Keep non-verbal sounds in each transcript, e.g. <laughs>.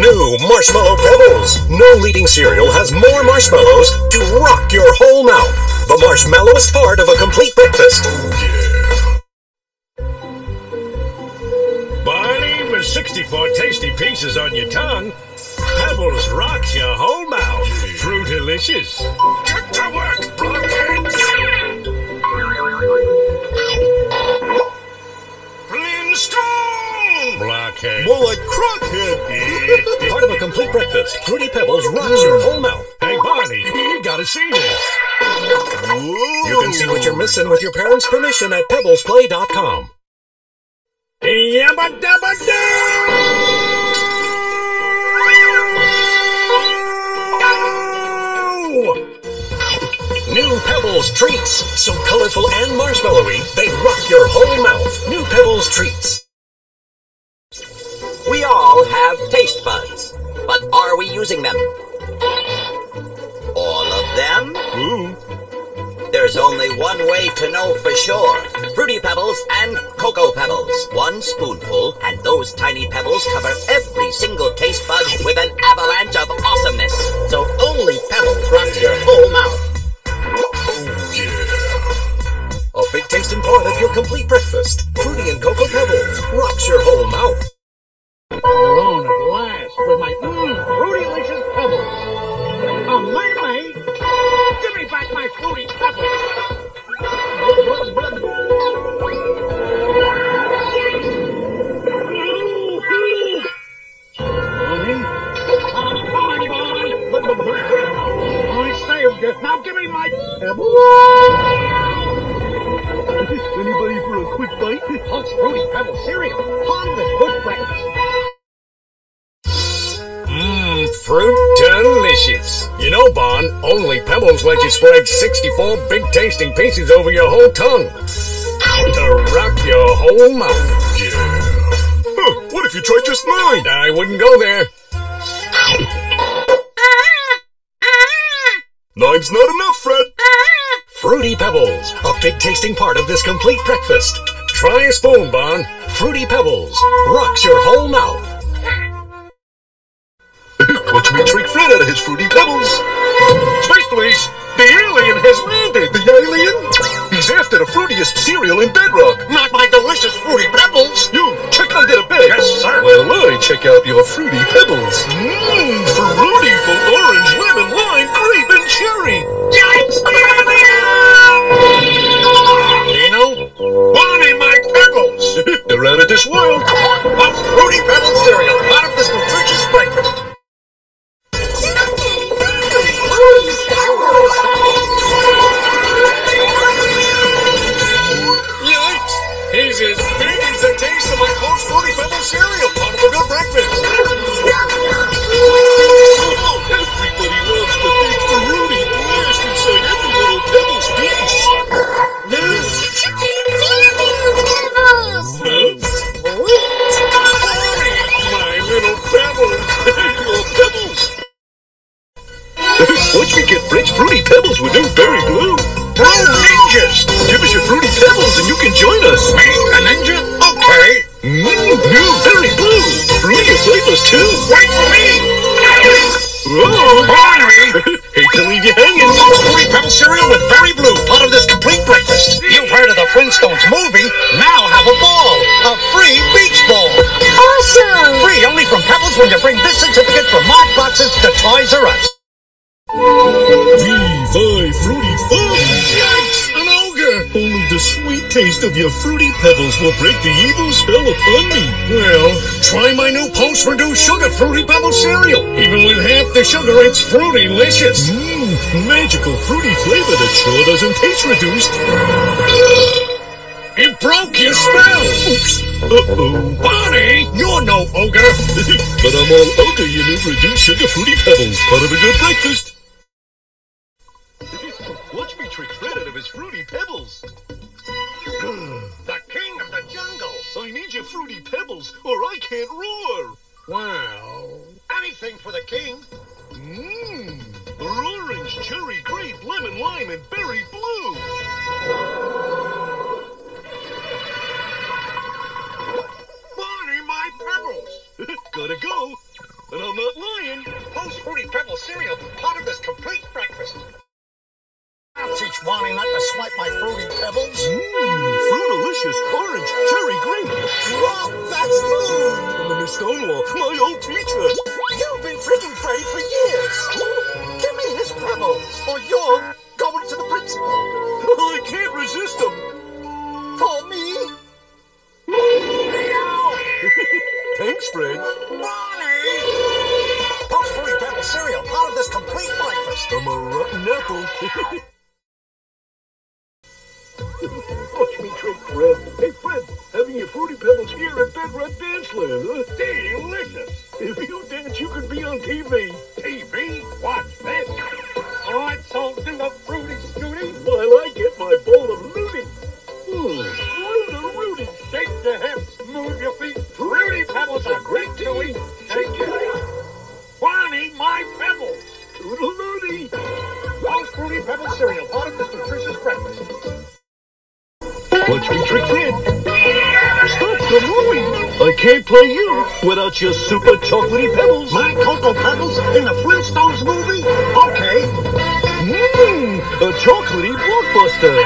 New Marshmallow Pebbles. No leading cereal has more marshmallows to rock your whole mouth. The marshmallowest part of a complete breakfast. Barney, with 64 tasty pieces on your tongue, Pebbles rocks your whole mouth. Fruit delicious. Breakfast. Fruity Pebbles rocks your whole mouth. Hey, Barney, you gotta see this. You can see what you're missing with your parents' permission at pebblesplay.com. Yabba dabba doo! New Pebbles treats. So colorful and marshmallowy, they rock your whole mouth. New Pebbles treats. We all have taste buds, we using them? All of them? Hmm. There's only one way to know for sure. Fruity Pebbles and Cocoa Pebbles. One spoonful, and those tiny pebbles cover every single taste bud with an avalanche of awesomeness. So only Pebbles rocks your whole mouth. Oh yeah. A big tasting part of your complete breakfast. Fruity and Cocoa Pebbles rocks your whole mouth. Anybody for a quick bite? <laughs> Post Fruity Pebble cereal. On the good breakfast. Mmm, fruit delicious. You know, Bon, only Pebbles let you spread 64 big tasting pieces over your whole tongue. To rock your whole mouth. Yeah. Huh, what if you tried just mine? I wouldn't go there. Nine's not enough, Fred. Ah! Fruity Pebbles, a big tasting part of this complete breakfast. Try a spoon, Bon. Fruity Pebbles rocks your whole mouth. <coughs> Watch me trick Fred out of his Fruity Pebbles. Space Police, the alien has landed. The alien? He's after the fruitiest cereal in Bedrock. Not my delicious Fruity Pebbles. You check under the bed. Yes, sir. Well, I check out your Fruity Pebbles. Mmm, fruity taste of your fruity pebbles will break the evil spell upon me. Well, try my new post-reduced sugar Fruity Pebble cereal. Even with half the sugar, it's fruity delicious. Mmm, magical fruity flavor that sure doesn't taste reduced. It broke your spell! Oops. Uh-oh. Barney, you're no ogre! <laughs> but I'm all over you new reduced sugar fruity pebbles, part of a good breakfast. Watch me trick Fred out of his fruity pebbles. <gasps> the king of the jungle. I need your fruity pebbles, or I can't roar. Well, anything for the king. Mmm, orange, cherry, grape, lemon, lime, and berry blue. Barney, my pebbles. <laughs> Gotta go, and I'm not lying. Post Fruity Pebbles cereal, part of this complete breakfast wanting not to swipe my fruity pebbles. Mmm, fruitalicious orange cherry green. Drop that spoon! Miss Stonewall, my old teacher. You've been tricking Freddy for years. Give me his pebbles, or you're going to the principal. I can't resist him. For me? <laughs> Thanks, Fred. Barney! Post-fully cereal, part of this complete breakfast. I'm a rotten apple. <laughs> I can't play you without your super chocolatey pebbles. My Cocoa Pebbles in the Flintstones movie? Okay. Mmm, a chocolatey blockbuster.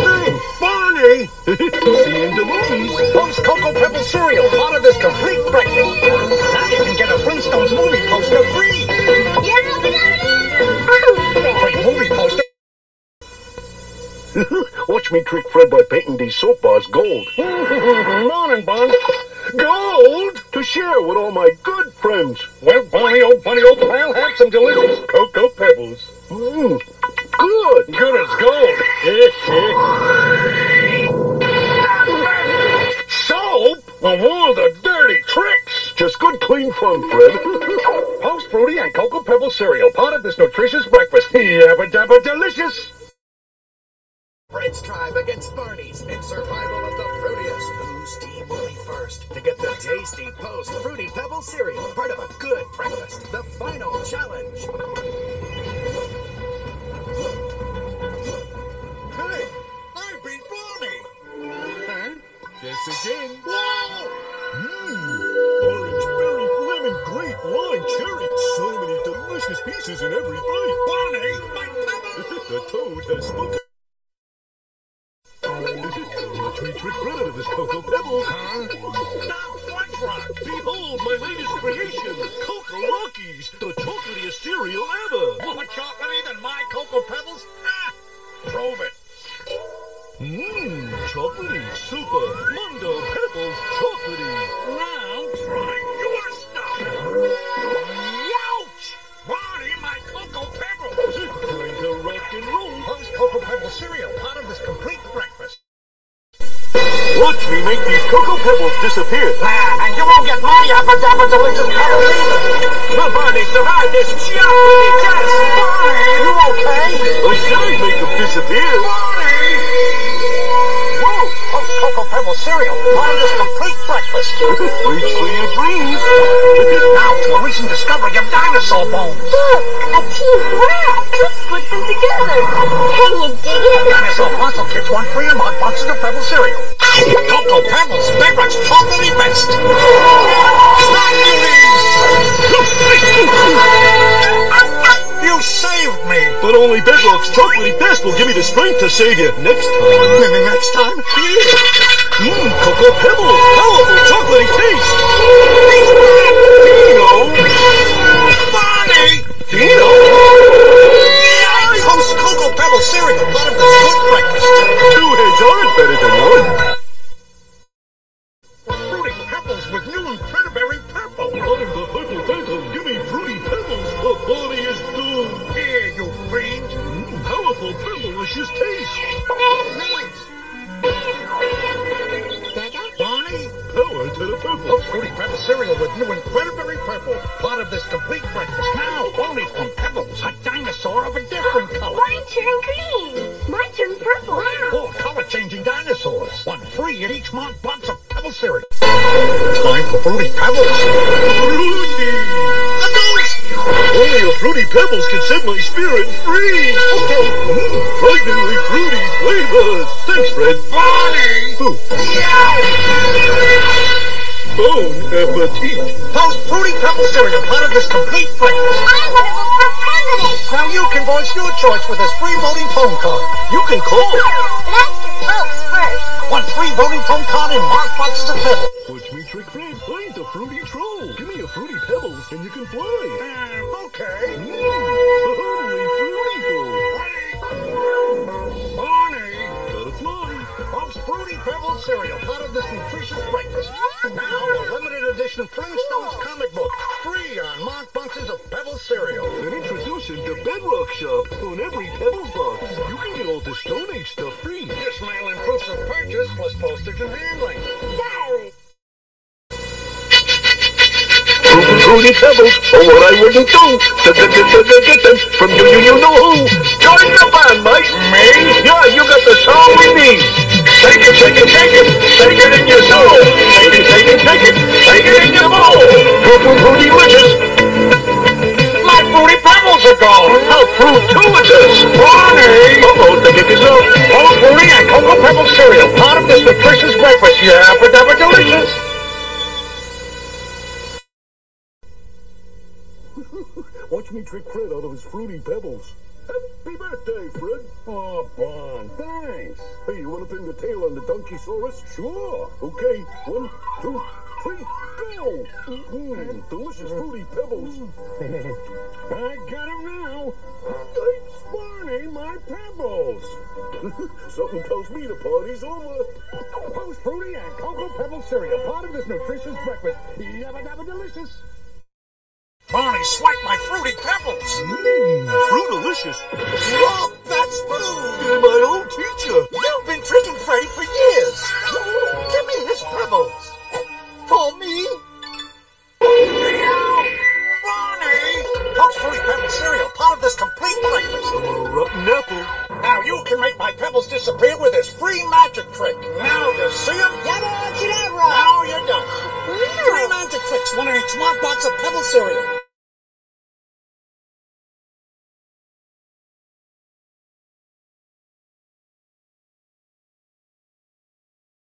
Hey, Barney! See you in the movies. Post Cocoa Pebbles cereal, part of this complete breakfast. Now you can get a Flintstones movie poster. Free Watch me trick Fred by painting these soap bars gold. <laughs> Morning, Bon. Gold to share with all my good friends. Well, Bonnie, old Bonnie, old pal, have some delicious Cocoa Pebbles. Mmm, good. Good as gold. <laughs> Soap? Of all the dirty tricks. Just good, clean fun, Fred. <laughs> Post Fruity and Cocoa Pebble cereal, part of this nutritious breakfast. Yabba dabba delicious. Fred's tribe against Barney's in survival of the fruitiest. Whose team will be first to get the tasty Post Fruity Pebble cereal, part of a good breakfast? The final challenge. Hey, I beat Barney. Huh? Guess again. Rockies, the chocolatiest cereal ever. More chocolatey than my Cocoa Pebbles? Ah, prove it. Mmm, chocolatey, super, Mundo Pebbles, chocolatey. Now try your stuff. Youch! Barney, my Cocoa Pebbles. Time to rock and roll. Post Cocoa Pebble cereal, part of this complete. Watch me make these Cocoa Pebbles disappear. Ah, and you won't get my Yabba Dabba delicious pebbles either. Will Barney survive this chocolatey test? Barney, you okay? I said I'd make them disappear. Barney! Whoa, Post Cocoa Pebble cereal, part of this complete breakfast. <laughs> Reach for your dreams. now to a recent discovery of dinosaur bones. Look, a team rat. Let's put them together. Can you dig it? Dinosaur fossil kits one free among boxes of Pebble cereal. Cocoa Pebbles, Bedrock's chocolatey best. You saved me. But only Bedrock's chocolatey best will give me the strength to save you next time. <laughs> Next time. Mmm, Cocoa Pebbles, pebblelicious taste. Bonnie, Power to the purple. Post Fruity Pebble cereal with new Incrediberry Purple, part of this complete breakfast. Now, only from Pebbles, a dinosaur of a different oh, color. Mine turned green. Mine turned purple. Wow. Four color-changing dinosaurs. One free at each month box of Pebble cereal. Time for Fruity Pebbles. Fruity. The ghost! Only a Fruity Pebbles can set my spirit free. Okay. Mmm, frighteningly fruity flavors. Thanks, Fred. Barney! Ooh, bon appetit. Post Fruity Pebble cereal, part of this complete breakfast. I want to vote for president. Now you can voice your choice with this free voting phone card. You can call. But ask your folks first. One free voting phone call and marked boxes of pebbles. Watch me Trick Fred. I'm the Fruity Troll. Give me a Fruity Pebbles and you can fly. Uh, Okay. Totally fruity Barney, Gotta fly. Bob's Fruity Pebbles cereal, part of this nutritious breakfast. Now, a limited edition Flintstones comic book, free on marked boxes of Pebbles cereal. And introducing the Bedrock Shop on every Pebbles box. You can get all the Stone Age stuff free. Just mail in proofs of purchase plus postage and handling. Fruity Pebbles, oh what I wouldn't do to get, get, get, get, get them from you, you, you know who. Join the band, mate. Me? Yeah, you got the song we need. Shake it, shake it, shake it, shake it in your soul. Shake it, shake it, shake it, shake it in your bowl. Fruity, fruity, delicious. My Fruity Pebbles are gone! How fruitulicious. Barney! Uh-oh, the kick is up. All Fruity and Cocoa Pebbles cereal, part of this nutritious breakfast. Yeah, but dabba delicious. <laughs> Watch me trick Fred out of his Fruity Pebbles. Happy birthday, Fred. Oh, Bon, thanks. Hey, you want to pin the tail on the Donkeysaurus? Sure. Okay, one, two, three, go! Mmm, delicious fruity pebbles. Mm. <laughs> I got him now. It's Barney, my Pebbles. <laughs> Something tells me the party's over. Post Fruity and Cocoa Pebbles cereal, part of this nutritious breakfast. Yabba dabba delicious. Barney, swipe my Fruity Pebbles. Mmm, fruitalicious. Drop that spoon! You're my old teacher. You've been tricking Freddy for years! Give me his pebbles! For me? Barney! Post Fruity Pebbles cereal, part of this complete breakfast. A rotten apple. Now you can make my pebbles disappear with this free magic trick. Now you see them? Yabba Kedavra! Now you don't. Three magic tricks, one in each marked box of pebble cereal.